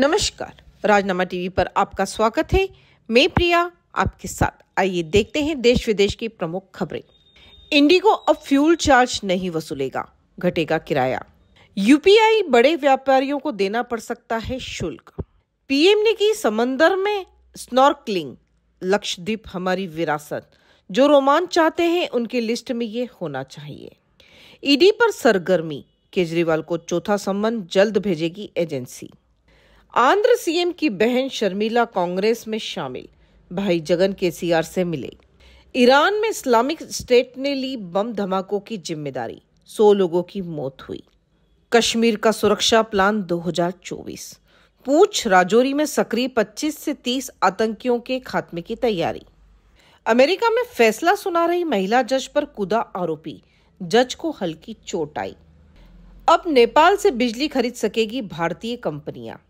नमस्कार। राजनामा टीवी पर आपका स्वागत है। मैं प्रिया, आपके साथ। आइए देखते हैं देश विदेश की प्रमुख खबरें। इंडिगो अब फ्यूल चार्ज नहीं वसूलेगा, घटेगा किराया। यूपीआई बड़े व्यापारियों को देना पड़ सकता है शुल्क। पीएम ने की समंदर में स्नॉर्कलिंग, लक्षद्वीप हमारी विरासत। जो रोमांच चाहते हैं, उनकी लिस्ट में ये होना चाहिए। ईडी पर सरगर्मी, केजरीवाल को चौथा सम्मन जल्द भेजेगी एजेंसी। आंध्र सीएम की बहन शर्मिला कांग्रेस में शामिल, भाई जगन के सीआर से मिले। ईरान में इस्लामिक स्टेट ने ली बम धमाकों की ज़िम्मेदारी, सौ लोगों की मौत हुई। कश्मीर का सुरक्षा प्लान 2024 पूछ, राजौरी में सक्रिय 25 से 30 आतंकियों के खात्मे की तैयारी। अमेरिका में फैसला सुना रही महिला जज पर कुदा आरोपी, जज को हल्की चोट आई। अब नेपाल से बिजली खरीद सकेगी भारतीय कंपनियाँ।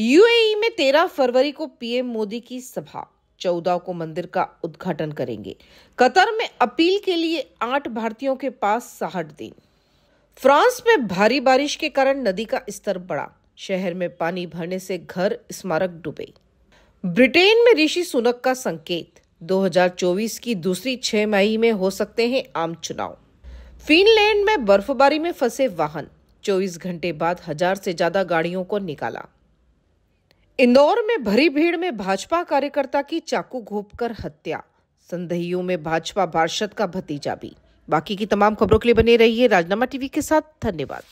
यूएई में 13 फरवरी को पीएम मोदी की सभा, चौदह को मंदिर का उद्घाटन करेंगे। कतर में अपील के लिए आठ भारतीयों के पास साठ दिन। फ्रांस में भारी बारिश के कारण नदी का स्तर बढ़ा, शहर में पानी भरने से घर स्मारक डूबे। ब्रिटेन में ऋषि सुनक का संकेत 2024 की दूसरी छह मई में हो सकते हैं आम चुनाव। फिनलैंड में बर्फबारी में फंसे वाहन 24 घंटे बाद हज़ार से ज़्यादा गाड़ियों को निकाला। इंदौर में भरी भीड़ में भाजपा कार्यकर्ता की चाकू घोपकर हत्या। संदेहियों में भाजपा पार्षद का भतीजा भी। बाकी की तमाम खबरों के लिए बने रहिए राजनामा टीवी के साथ। धन्यवाद।